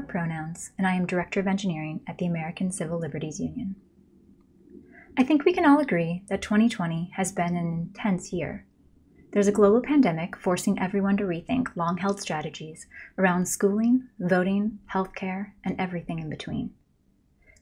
her pronouns, and I am Director of Engineering at the American Civil Liberties Union. I think we can all agree that 2020 has been an intense year. There's a global pandemic forcing everyone to rethink long held strategies around schooling, voting, healthcare, and everything in between.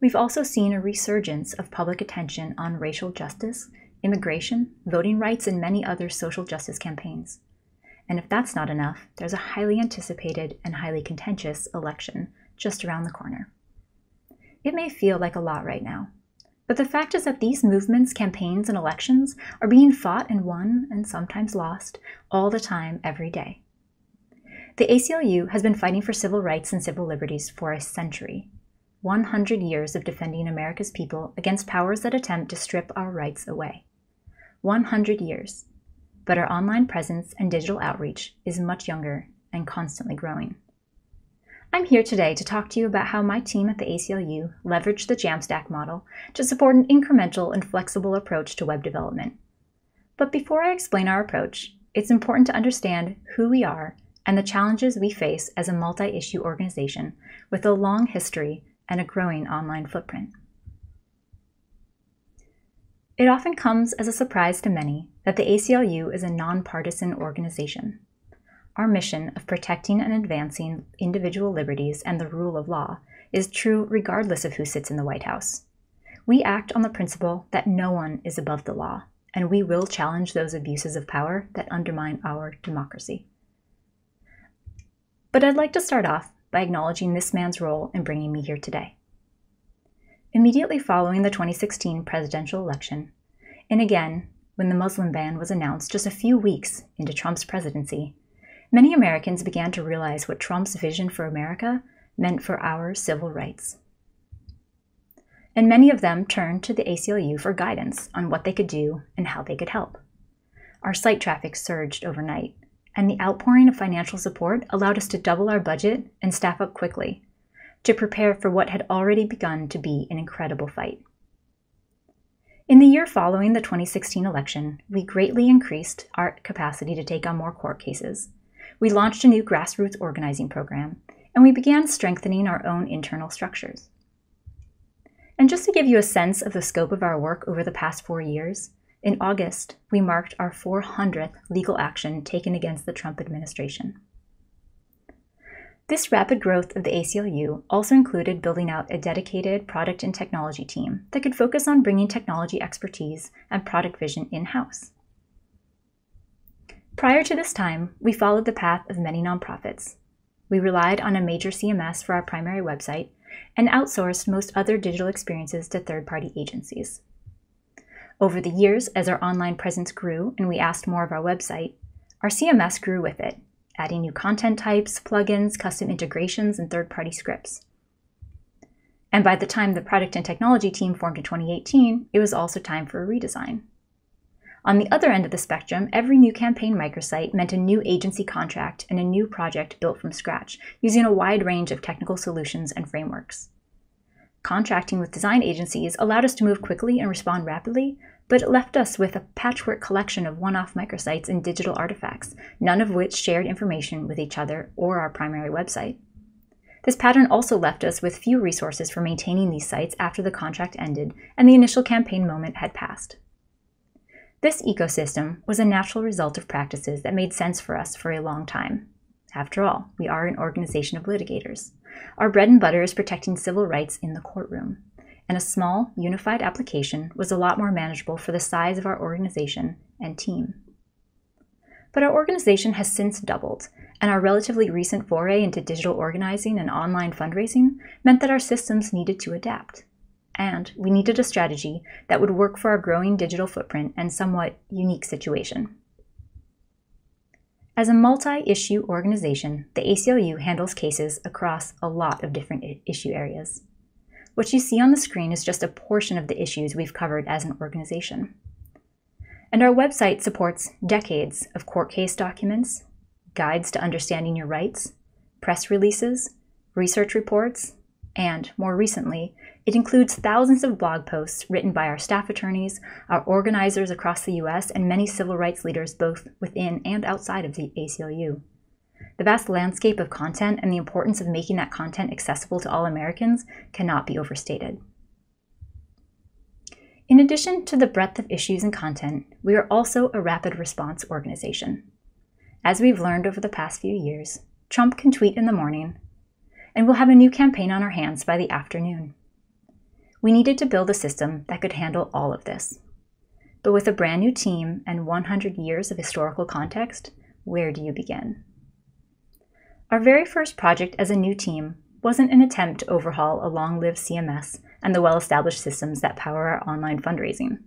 We've also seen a resurgence of public attention on racial justice, immigration, voting rights, and many other social justice campaigns. And if that's not enough, there's a highly anticipated and highly contentious election just around the corner. It may feel like a lot right now, but the fact is that these movements, campaigns, and elections are being fought and won and sometimes lost all the time, every day. The ACLU has been fighting for civil rights and civil liberties for a century 100 years of defending America's people against powers that attempt to strip our rights away. 100 years but our online presence and digital outreach is much younger and constantly growing. I'm here today to talk to you about how my team at the ACLU leveraged the Jamstack model to support an incremental and flexible approach to web development. But before I explain our approach, it's important to understand who we are and the challenges we face as a multi issue organization with a long history and a growing online footprint. It often comes as a surprise to many that the ACLU is a nonpartisan organization. Our mission of protecting and advancing individual liberties and the rule of law is true regardless of who sits in the White House. We act on the principle that no one is above the law, and we will challenge those abuses of power that undermine our democracy. But I'd like to start off by acknowledging this man's role in bringing me here today. Immediately following the 2016 presidential election, and again when the Muslim ban was announced just a few weeks into Trump's presidency, many Americans began to realize what Trump's vision for America meant for our civil rights. And many of them turned to the ACLU for guidance on what they could do and how they could help. Our site traffic surged overnight, and the outpouring of financial support allowed us to double our budget and staff up quickly to prepare for what had already begun to be an incredible fight. In the year following the 2016 election, we greatly increased our capacity to take on more court cases. We launched a new grassroots organizing program, and we began strengthening our own internal structures. And just to give you a sense of the scope of our work over the past four years, in August, we marked our 400th legal action taken against the Trump administration. This rapid growth of the ACLU also included building out a dedicated product and technology team that could focus on bringing technology expertise and product vision in house. Prior to this time, we followed the path of many nonprofits. We relied on a major CMS for our primary website and outsourced most other digital experiences to third party agencies. Over the years, as our online presence grew and we asked more of our website, our CMS grew with it adding new content types, plugins, custom integrations, and third party scripts. And by the time the product and technology team formed in 2018, it was also time for a redesign. On the other end of the spectrum, every new campaign microsite meant a new agency contract and a new project built from scratch, using a wide range of technical solutions and frameworks. Contracting with design agencies allowed us to move quickly and respond rapidly, but it left us with a patchwork collection of one off microsites and digital artifacts, none of which shared information with each other or our primary website. This pattern also left us with few resources for maintaining these sites after the contract ended and the initial campaign moment had passed. This ecosystem was a natural result of practices that made sense for us for a long time. After all, we are an organization of litigators. Our bread and butter is protecting civil rights in the courtroom and a small, unified application was a lot more manageable for the size of our organization and team. But our organization has since doubled, and our relatively recent foray into digital organizing and online fundraising meant that our systems needed to adapt. And we needed a strategy that would work for our growing digital footprint and somewhat unique situation. As a multi issue organization, the ACLU handles cases across a lot of different issue areas. What you see on the screen is just a portion of the issues we've covered as an organization. And our website supports decades of court case documents, guides to understanding your rights, press releases, research reports, and more recently, it includes thousands of blog posts written by our staff attorneys, our organizers across the US, and many civil rights leaders both within and outside of the ACLU. The vast landscape of content and the importance of making that content accessible to all Americans cannot be overstated. In addition to the breadth of issues and content, we are also a rapid response organization. As we've learned over the past few years, Trump can tweet in the morning, and we'll have a new campaign on our hands by the afternoon. We needed to build a system that could handle all of this. But with a brand new team and 100 years of historical context, where do you begin? Our very first project as a new team wasn't an attempt to overhaul a long lived CMS and the well established systems that power our online fundraising.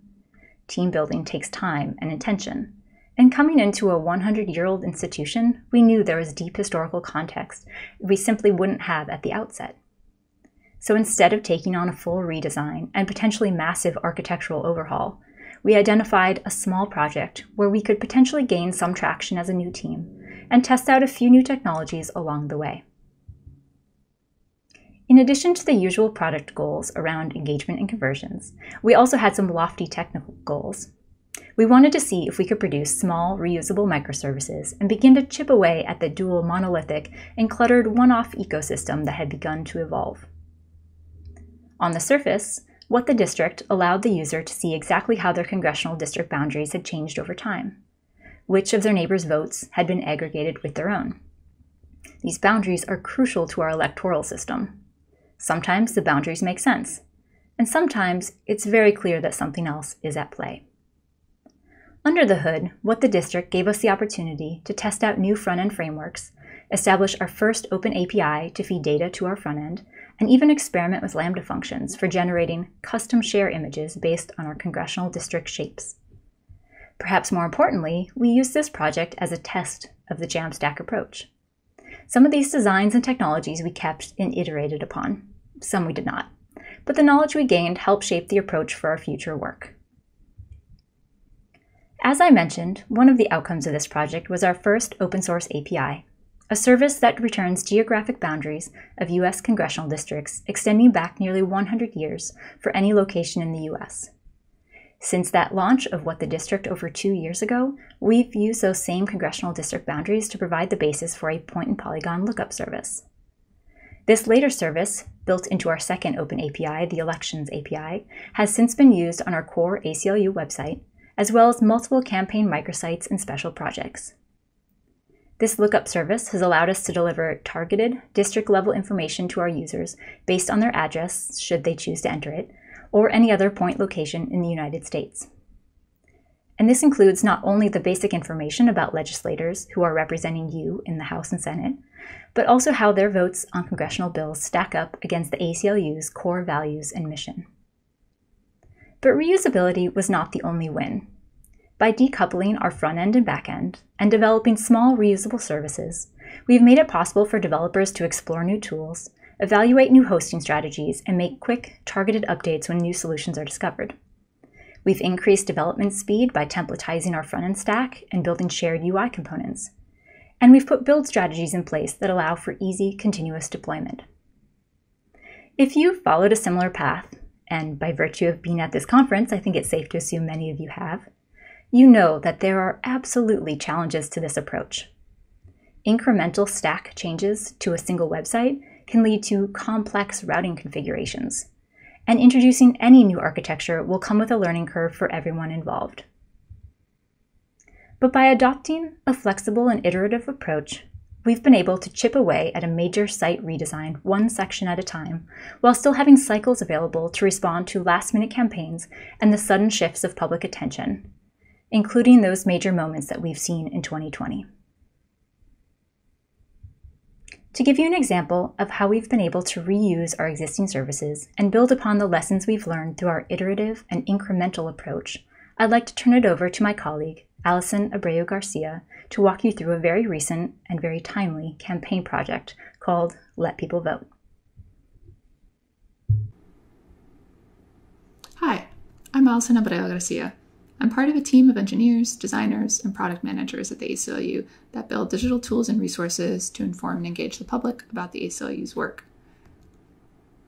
Team building takes time and intention. And coming into a 100 year old institution, we knew there was deep historical context we simply wouldn't have at the outset. So instead of taking on a full redesign and potentially massive architectural overhaul, we identified a small project where we could potentially gain some traction as a new team and test out a few new technologies along the way. In addition to the usual product goals around engagement and conversions, we also had some lofty technical goals. We wanted to see if we could produce small, reusable microservices and begin to chip away at the dual monolithic and cluttered one off ecosystem that had begun to evolve. On the surface, what the district allowed the user to see exactly how their congressional district boundaries had changed over time, which of their neighbors' votes had been aggregated with their own. These boundaries are crucial to our electoral system. Sometimes the boundaries make sense, and sometimes it's very clear that something else is at play. Under the hood, What the District gave us the opportunity to test out new front end frameworks, establish our first open API to feed data to our front end, and even experiment with Lambda functions for generating custom share images based on our congressional district shapes. Perhaps more importantly, we used this project as a test of the Jamstack approach. Some of these designs and technologies we kept and iterated upon, some we did not. But the knowledge we gained helped shape the approach for our future work. As I mentioned, one of the outcomes of this project was our first open source API, a service that returns geographic boundaries of U.S. congressional districts extending back nearly 100 years for any location in the U.S. Since that launch of What the District over two years ago, we've used those same congressional district boundaries to provide the basis for a point and polygon lookup service. This later service, built into our second open API, the Elections API, has since been used on our core ACLU website, as well as multiple campaign microsites and special projects. This lookup service has allowed us to deliver targeted district level information to our users based on their address, should they choose to enter it, or any other point location in the United States. And this includes not only the basic information about legislators who are representing you in the House and Senate, but also how their votes on congressional bills stack up against the ACLU's core values and mission. But reusability was not the only win. By decoupling our front end and back end and developing small reusable services, we've made it possible for developers to explore new tools, evaluate new hosting strategies, and make quick, targeted updates when new solutions are discovered. We've increased development speed by templatizing our front end stack and building shared UI components. And we've put build strategies in place that allow for easy, continuous deployment. If you've followed a similar path, and by virtue of being at this conference, I think it's safe to assume many of you have, you know that there are absolutely challenges to this approach. Incremental stack changes to a single website can lead to complex routing configurations, and introducing any new architecture will come with a learning curve for everyone involved. But by adopting a flexible and iterative approach, we've been able to chip away at a major site redesign one section at a time, while still having cycles available to respond to last minute campaigns and the sudden shifts of public attention, including those major moments that we've seen in 2020. To give you an example of how we've been able to reuse our existing services and build upon the lessons we've learned through our iterative and incremental approach, I'd like to turn it over to my colleague, Alison Abreu Garcia, to walk you through a very recent and very timely campaign project called Let People Vote. Hi, I'm Alison Abreu Garcia. I'm part of a team of engineers, designers, and product managers at the ACLU that build digital tools and resources to inform and engage the public about the ACLU's work.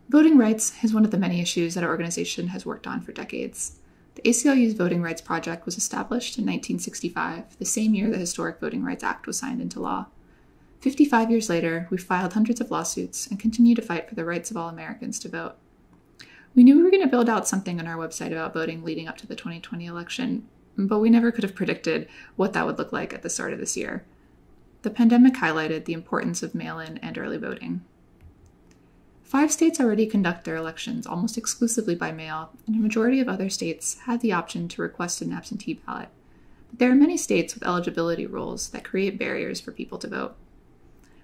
Voting rights is one of the many issues that our organization has worked on for decades. The ACLU's Voting Rights Project was established in 1965, the same year the Historic Voting Rights Act was signed into law. 55 years later, we've filed hundreds of lawsuits and continue to fight for the rights of all Americans to vote. We knew we were going to build out something on our website about voting leading up to the 2020 election, but we never could have predicted what that would look like at the start of this year. The pandemic highlighted the importance of mail in and early voting. Five states already conduct their elections almost exclusively by mail, and a majority of other states had the option to request an absentee ballot. But there are many states with eligibility rules that create barriers for people to vote.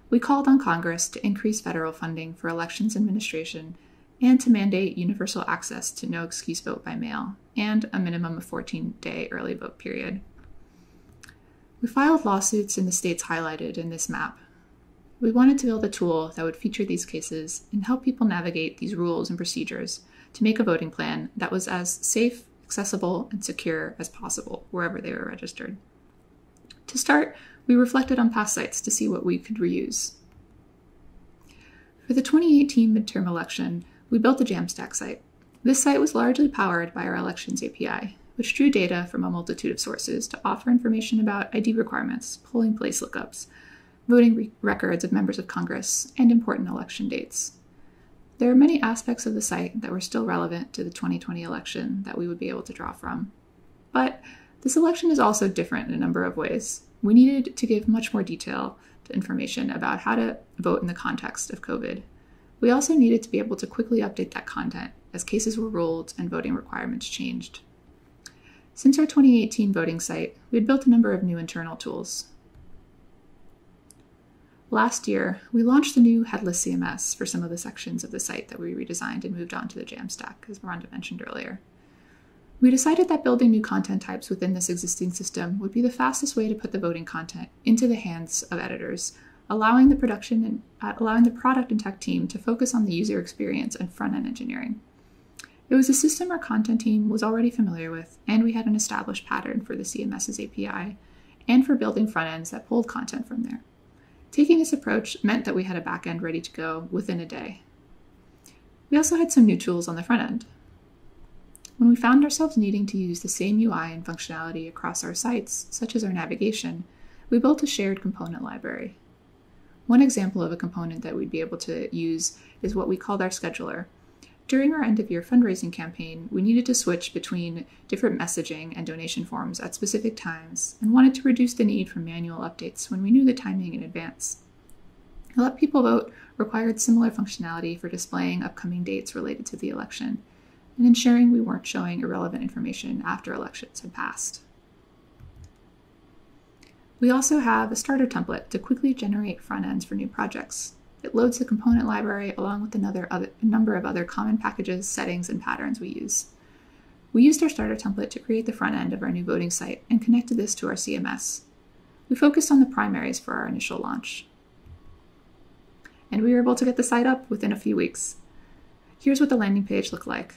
We called on Congress to increase federal funding for elections administration and to mandate universal access to no excuse vote by mail and a minimum of 14 day early vote period. We filed lawsuits in the states highlighted in this map. We wanted to build a tool that would feature these cases and help people navigate these rules and procedures to make a voting plan that was as safe, accessible, and secure as possible wherever they were registered. To start, we reflected on past sites to see what we could reuse. For the 2018 midterm election, we built a Jamstack site. This site was largely powered by our Elections API, which drew data from a multitude of sources to offer information about ID requirements, polling place lookups, voting re- records of members of Congress, and important election dates. There are many aspects of the site that were still relevant to the 2020 election that we would be able to draw from. But this election is also different in a number of ways. We needed to give much more detail to information about how to vote in the context of COVID we also needed to be able to quickly update that content as cases were ruled and voting requirements changed. Since our 2018 voting site, we had built a number of new internal tools. Last year, we launched the new headless CMS for some of the sections of the site that we redesigned and moved on to the Jamstack, as Miranda mentioned earlier. We decided that building new content types within this existing system would be the fastest way to put the voting content into the hands of editors allowing the production and uh, allowing the product and tech team to focus on the user experience and front end engineering. It was a system our content team was already familiar with, and we had an established pattern for the CMS's API and for building front ends that pulled content from there. Taking this approach meant that we had a backend ready to go within a day. We also had some new tools on the front end. When we found ourselves needing to use the same UI and functionality across our sites, such as our navigation, we built a shared component library. One example of a component that we'd be able to use is what we called our scheduler. During our end of year fundraising campaign, we needed to switch between different messaging and donation forms at specific times and wanted to reduce the need for manual updates when we knew the timing in advance. Let People Vote required similar functionality for displaying upcoming dates related to the election and ensuring we weren't showing irrelevant information after elections had passed. We also have a starter template to quickly generate front ends for new projects. It loads the component library along with another other, a number of other common packages, settings, and patterns we use. We used our starter template to create the front end of our new voting site and connected this to our CMS. We focused on the primaries for our initial launch. And we were able to get the site up within a few weeks. Here's what the landing page looked like.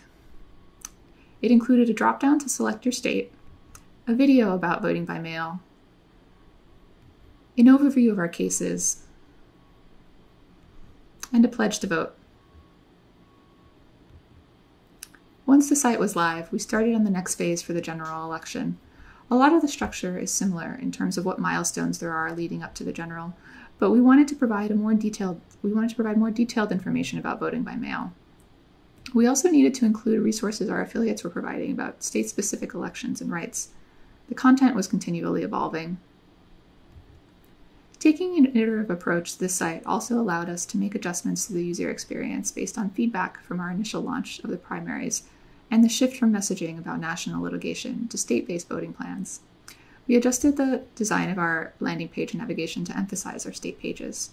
It included a dropdown to select your state, a video about voting by mail, an overview of our cases, and a pledge to vote. Once the site was live, we started on the next phase for the general election. A lot of the structure is similar in terms of what milestones there are leading up to the general, but we wanted to provide a more detailed we wanted to provide more detailed information about voting by mail. We also needed to include resources our affiliates were providing about state-specific elections and rights. The content was continually evolving, Taking an iterative approach to this site also allowed us to make adjustments to the user experience based on feedback from our initial launch of the primaries and the shift from messaging about national litigation to state based voting plans. We adjusted the design of our landing page navigation to emphasize our state pages.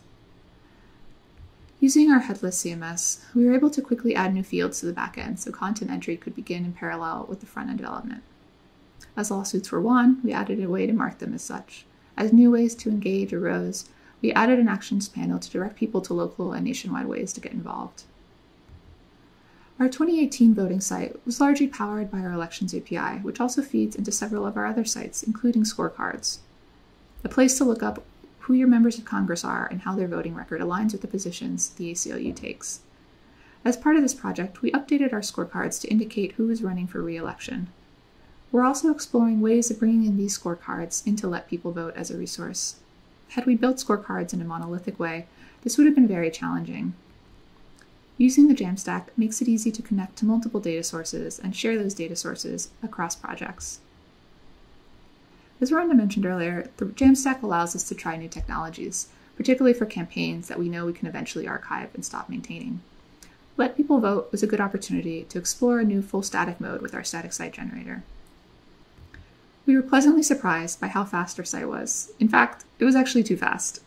Using our headless CMS, we were able to quickly add new fields to the backend so content entry could begin in parallel with the front end development. As lawsuits were won, we added a way to mark them as such. As new ways to engage arose, we added an actions panel to direct people to local and nationwide ways to get involved. Our 2018 voting site was largely powered by our Elections API, which also feeds into several of our other sites, including scorecards. A place to look up who your members of Congress are and how their voting record aligns with the positions the ACLU takes. As part of this project, we updated our scorecards to indicate who is running for re election. We're also exploring ways of bringing in these scorecards into Let People Vote as a resource. Had we built scorecards in a monolithic way, this would have been very challenging. Using the Jamstack makes it easy to connect to multiple data sources and share those data sources across projects. As Rhonda mentioned earlier, the Jamstack allows us to try new technologies, particularly for campaigns that we know we can eventually archive and stop maintaining. Let People Vote was a good opportunity to explore a new full static mode with our static site generator. We were pleasantly surprised by how fast our site was. In fact, it was actually too fast.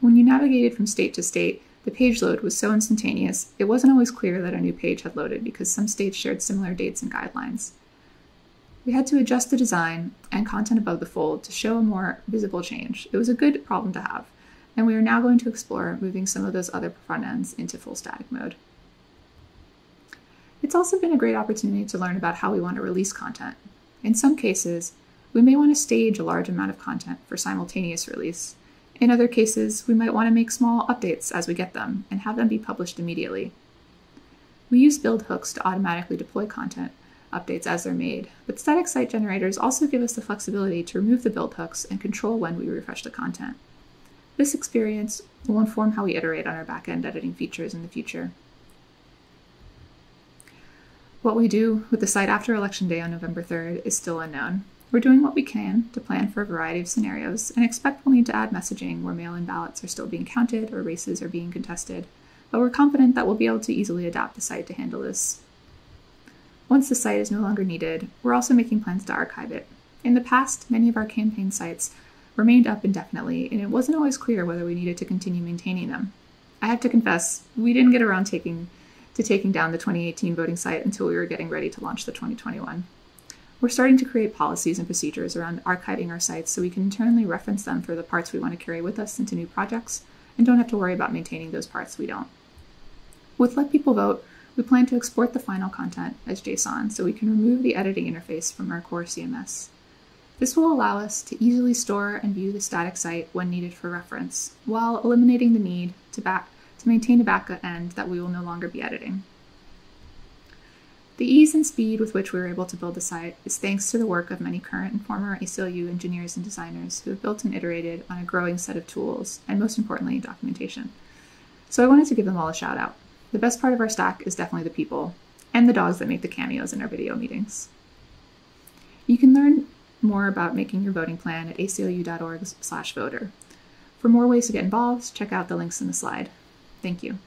When you navigated from state to state, the page load was so instantaneous, it wasn't always clear that a new page had loaded because some states shared similar dates and guidelines. We had to adjust the design and content above the fold to show a more visible change. It was a good problem to have, and we are now going to explore moving some of those other front ends into full static mode. It's also been a great opportunity to learn about how we want to release content. In some cases, we may want to stage a large amount of content for simultaneous release. In other cases, we might want to make small updates as we get them and have them be published immediately. We use build hooks to automatically deploy content, updates as they're made, but static site generators also give us the flexibility to remove the build hooks and control when we refresh the content. This experience will inform how we iterate on our backend editing features in the future. What we do with the site after Election Day on November 3rd is still unknown. We're doing what we can to plan for a variety of scenarios and expect we'll need to add messaging where mail in ballots are still being counted or races are being contested, but we're confident that we'll be able to easily adapt the site to handle this once the site is no longer needed, we're also making plans to archive it. In the past, many of our campaign sites remained up indefinitely, and it wasn't always clear whether we needed to continue maintaining them. I have to confess, we didn't get around taking to taking down the 2018 voting site until we were getting ready to launch the 2021. We're starting to create policies and procedures around archiving our sites so we can internally reference them for the parts we want to carry with us into new projects and don't have to worry about maintaining those parts we don't. With Let People Vote, we plan to export the final content as JSON so we can remove the editing interface from our core CMS. This will allow us to easily store and view the static site when needed for reference, while eliminating the need to, back, to maintain a backend that we will no longer be editing. The ease and speed with which we were able to build the site is thanks to the work of many current and former ACLU engineers and designers who have built and iterated on a growing set of tools, and most importantly, documentation. So I wanted to give them all a shout out. The best part of our stack is definitely the people and the dogs that make the cameos in our video meetings. You can learn more about making your voting plan at aclu.org/voter. For more ways to get involved, check out the links in the slide. Thank you.